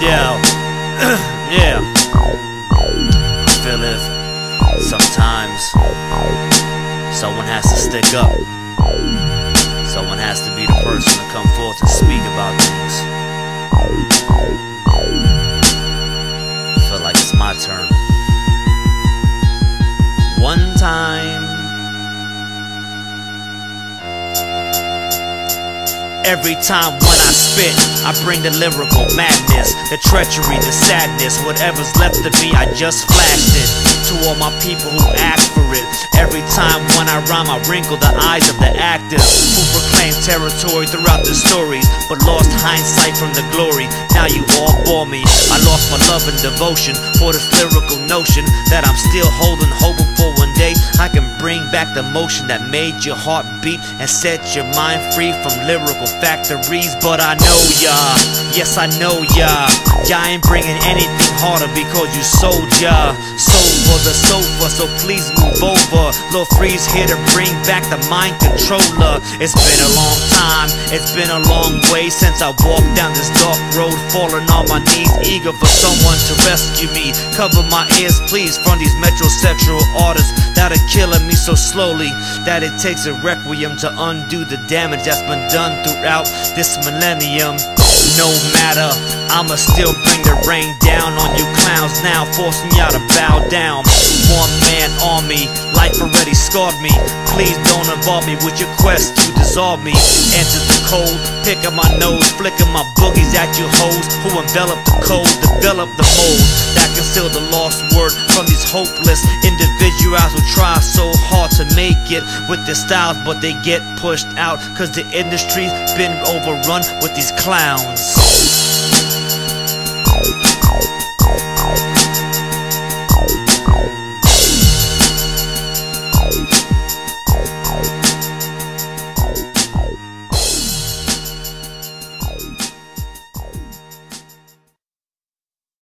Yeah, yeah. Feel sometimes someone has to stick up. Someone has to be the person to come forth and speak about things. Every time when I spit, I bring the lyrical madness, the treachery, the sadness, whatever's left of me, I just flashed it to all my people who asked for it. Every time when I rhyme, I wrinkle the eyes of the actors who proclaim territory throughout the stories, but lost hindsight from the glory. Now you all bore me. I lost my love and devotion for this lyrical notion that I'm still holding, hoping I can bring back the motion that made your heart beat and set your mind free from lyrical factories, but I know ya. Yes, I know ya. Ya ain't bringing anything harder because you sold ya. For the sofa, so please move over. Lord Freeze here to bring back the mind controller. It's been a long time, it's been a long way since I walked down this dark road, falling on my knees, eager for someone to rescue me. Cover my ears, please, from these metrosexual artists that are killing me so slowly that it takes a requiem to undo the damage that's been done throughout this millennium. No matter, I'ma still bring the rain down on you clowns now, forcing y'all to bow down. One man army, life already scarred me. Please don't involve me with your quest to dissolve me. Enter the cold, pick up my nose, flicking my boogies at you hoes who envelop the cold, develop the mold that conceal the lost word from these hopeless individuals who try so hard to make it with their styles, but they get pushed out cause the industry's been overrun with these clowns.